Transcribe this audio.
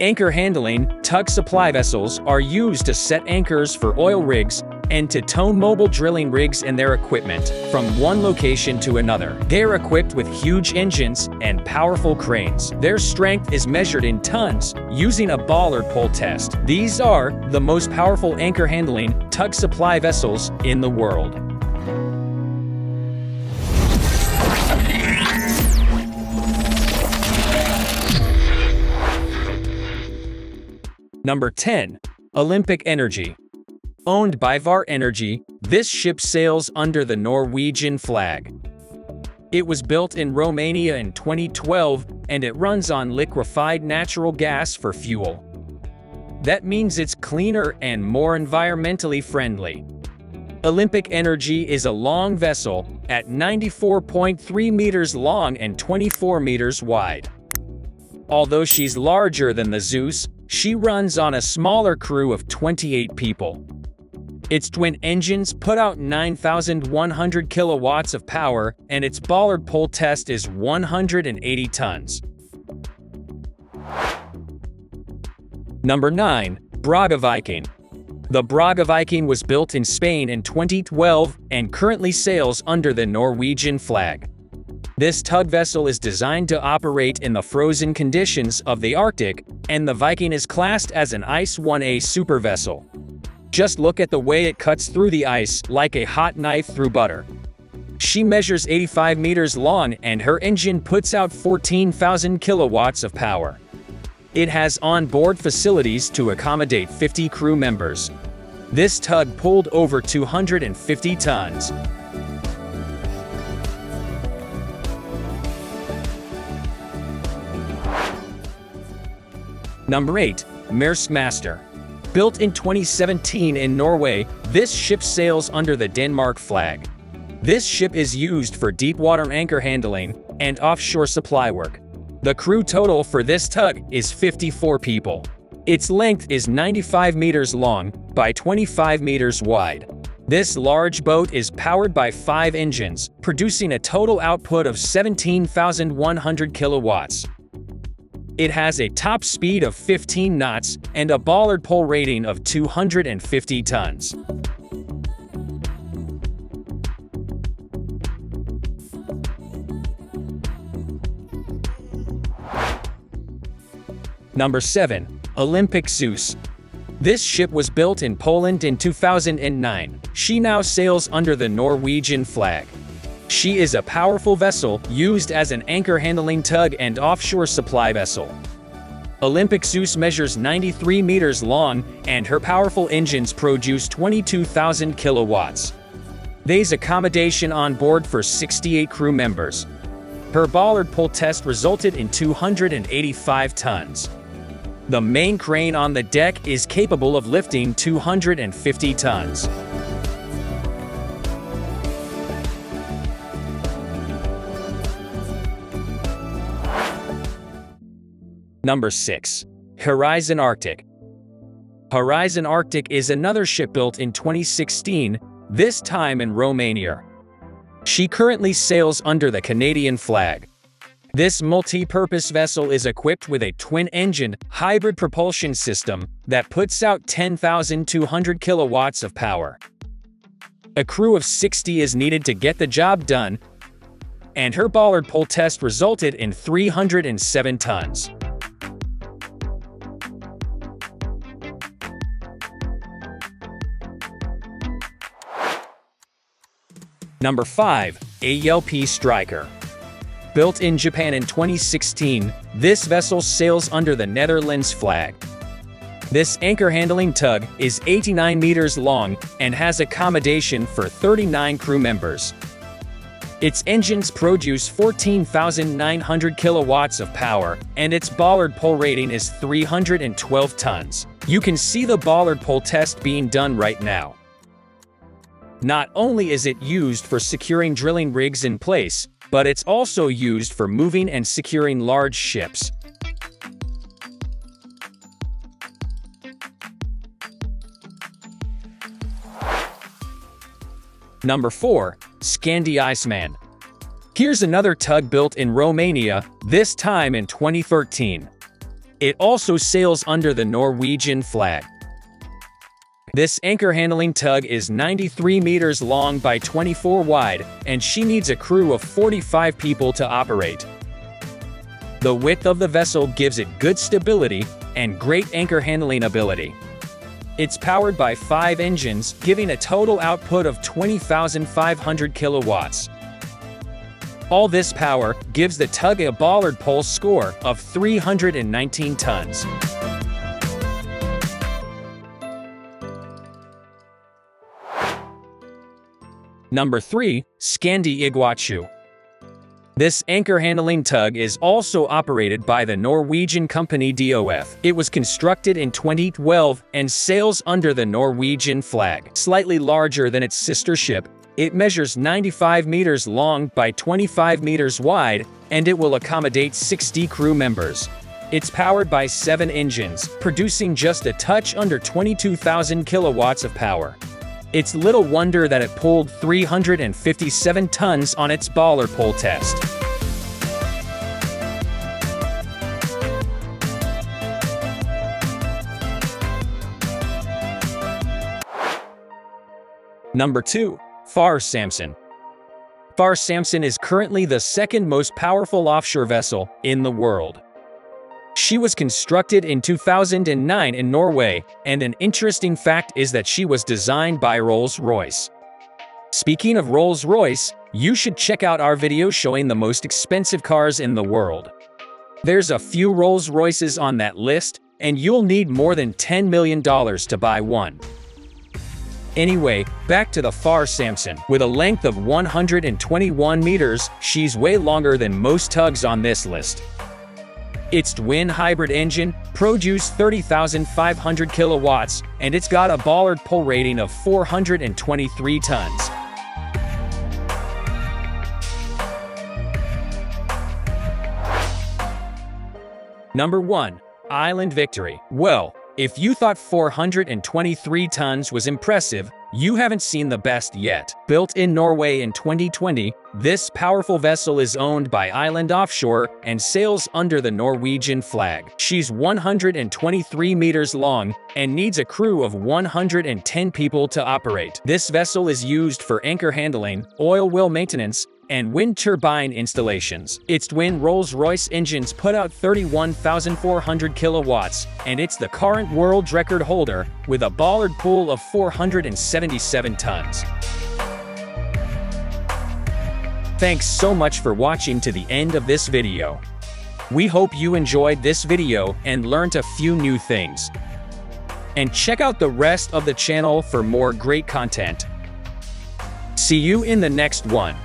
Anchor handling, tug supply vessels are used to set anchors for oil rigs and to tow mobile drilling rigs and their equipment from one location to another. They're equipped with huge engines and powerful cranes. Their strength is measured in tons using a bollard pull test. These are the most powerful anchor handling, tug supply vessels in the world. Number 10. Olympic Energy. Owned by Vår Energy, this ship sails under the Norwegian flag. It was built in Romania in 2012 and it runs on liquefied natural gas for fuel. That means it's cleaner and more environmentally friendly. Olympic Energy is a long vessel at 94.3 meters long and 24 meters wide. Although she's larger than the Zeus, she runs on a smaller crew of 28 people. Its twin engines put out 9,100 kilowatts of power, and its bollard pull test is 180 tons. Number 9. Brage Viking. The Brage Viking was built in Spain in 2012 and currently sails under the Norwegian flag. This tug vessel is designed to operate in the frozen conditions of the Arctic, and the Viking is classed as an Ice 1A super vessel. Just look at the way it cuts through the ice like a hot knife through butter. She measures 85 meters long and her engine puts out 14,000 kilowatts of power. It has on-board facilities to accommodate 50 crew members. This tug pulled over 250 tons. Number 8. Maersk Master. Built in 2017 in Norway, this ship sails under the Denmark flag. This ship is used for deep-water anchor handling and offshore supply work. The crew total for this tug is 54 people. Its length is 95 meters long by 25 meters wide. This large boat is powered by five engines, producing a total output of 17,100 kilowatts. It has a top speed of 15 knots and a bollard pull rating of 250 tons. Number 7. Olympic Zeus. This ship was built in Poland in 2009. She now sails under the Norwegian flag. She is a powerful vessel used as an anchor handling tug and offshore supply vessel. Olympic Zeus measures 93 meters long and her powerful engines produce 22,000 kilowatts. There's accommodation on board for 68 crew members. Her bollard pull test resulted in 285 tons. The main crane on the deck is capable of lifting 250 tons. Number 6. Horizon Arctic. Horizon Arctic is another ship built in 2016, this time in Romania. She currently sails under the Canadian flag. This multi-purpose vessel is equipped with a twin-engine, hybrid propulsion system that puts out 10,200 kilowatts of power. A crew of 60 is needed to get the job done, and her bollard pull test resulted in 307 tons. Number 5. ALP Striker Built in Japan in 2016, this vessel sails under the Netherlands flag. This anchor-handling tug is 89 meters long and has accommodation for 39 crew members. Its engines produce 14,900 kilowatts of power, and its bollard pull rating is 312 tons. You can see the bollard pull test being done right now. Not only is it used for securing drilling rigs in place, but it's also used for moving and securing large ships. Number 4. Skandi Iceman. Here's another tug built in Romania, this time in 2013. It also sails under the Norwegian flag. This anchor handling tug is 93 meters long by 24 wide, and she needs a crew of 45 people to operate. The width of the vessel gives it good stability and great anchor handling ability. It's powered by five engines, giving a total output of 20,500 kilowatts. All this power gives the tug a bollard pull score of 319 tons. Number 3. Skandi Iguachu this anchor-handling tug is also operated by the Norwegian company DOF. It was constructed in 2012 and sails under the Norwegian flag. Slightly larger than its sister ship, it measures 95 meters long by 25 meters wide, and it will accommodate 60 crew members. It's powered by seven engines, producing just a touch under 22,000 kilowatts of power. It's little wonder that it pulled 357 tons on its bollard pull test. Number 2. Far Samson Far Samson is currently the second most powerful offshore vessel in the world. She was constructed in 2009 in Norway, and an interesting fact is that she was designed by Rolls-Royce. Speaking of Rolls-Royce, you should check out our video showing the most expensive cars in the world. There's a few Rolls-Royces on that list, and you'll need more than $10 million to buy one. Anyway, back to the Far Samson. With a length of 121 meters, she's way longer than most tugs on this list. Its twin hybrid engine produced 30,500 kilowatts, and it's got a bollard pull rating of 423 tons. Number 1. Island Victory. Well, if you thought 423 tons was impressive, you haven't seen the best yet. Built in Norway in 2020, this powerful vessel is owned by Island Offshore and sails under the Norwegian flag. She's 123 meters long and needs a crew of 110 people to operate. This vessel is used for anchor handling, oil well maintenance, and wind turbine installations. Its twin Rolls-Royce engines put out 31,400 kilowatts, and it's the current world record holder with a bollard pull of 477 tons. Thanks so much for watching to the end of this video. We hope you enjoyed this video and learned a few new things. And check out the rest of the channel for more great content. See you in the next one.